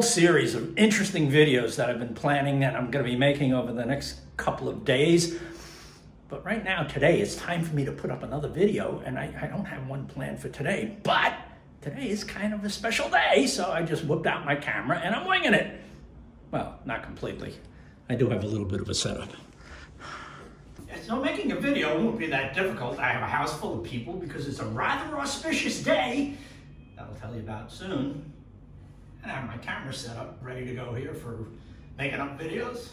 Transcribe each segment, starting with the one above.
whole series of interesting videos that I've been planning and I'm going to be making over the next couple of days. But right now, today, it's time for me to put up another video, and I, I don't have one planned for today. But today is kind of a special day, so I just whipped out my camera and I'm winging it. Well, not completely. I do have a little bit of a setup. So making a video won't be that difficult. I have a house full of people because it's a rather auspicious day that I'll tell you about soon. And I have my camera set up, ready to go here for making up videos.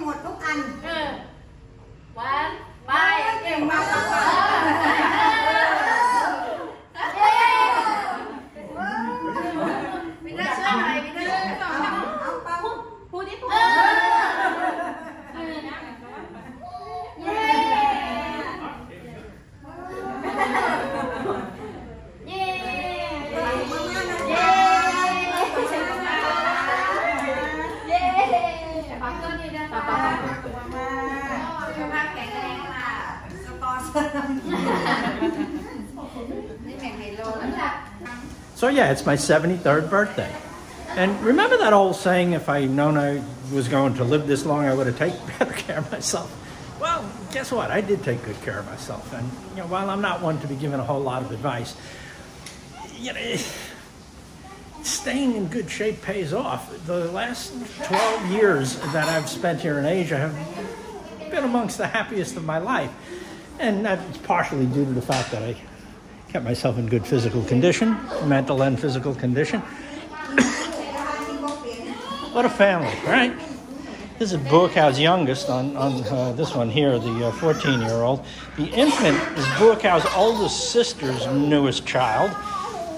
một bức ăn, ừ. One, bye, bye. ปักต้นนี้นะปักปักปักปักสุขภาพแข็งแรงค่ะ สปอนเซอร์นี่แม่งไฮโลแล้ว So yeah, it's my 73rd birthday. And remember that old saying, if I'd known I was going to live this long, I would have taken better care of myself. Well, guess what? I did take good care of myself. And you know, while I'm not one to be given a whole lot of advice, you know, staying in good shape pays off. The last 12 years that I've spent here in Asia have been amongst the happiest of my life. And that's partially due to the fact that I kept myself in good physical condition, mental and physical condition. what a family, right? This is Buakau's youngest on, on uh, this one here, the 14 year old. The infant is Buakau's oldest sister's newest child.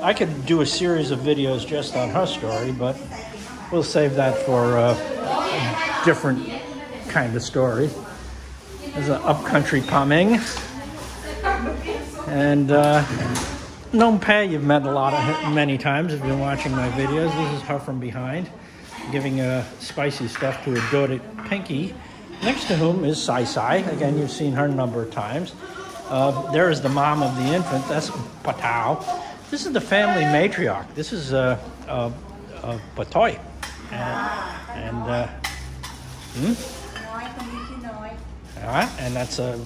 I could do a series of videos just on her story, but we'll save that for uh, a different kind of story. There's an upcountry Paming. And uh, Nome Pe, you've met a lot of many times if you've been watching my videos. This is her from behind, giving uh, spicy stuff to her daughter Pinky. Next to whom is Sai Sai. Again, you've seen her a number of times. Uh, there is the mom of the infant. That's Patao. This is the family matriarch. This is a uh, uh, Batoy. And, and uh, hmm? And that's a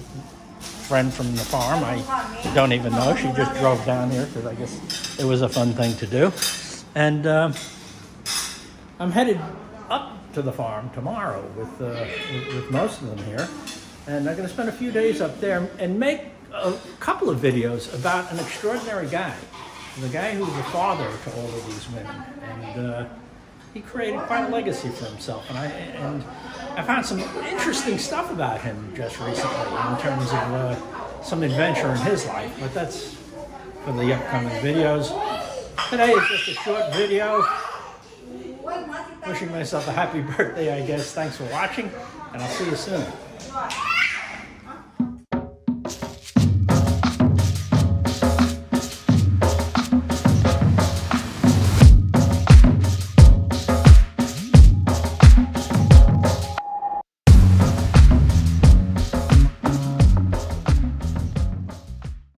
friend from the farm. I don't even know. She just drove down here because I guess it was a fun thing to do. And uh, I'm headed up to the farm tomorrow with, uh, with, with most of them here. And I'm going to spend a few days up there and make a couple of videos about an extraordinary guy the guy who was a father to all of these women, and uh, he created quite a legacy for himself. And I and I found some interesting stuff about him just recently in terms of uh, some adventure in his life. But that's for the upcoming videos. Today is just a short video. Wishing myself a happy birthday, I guess. Thanks for watching, and I'll see you soon.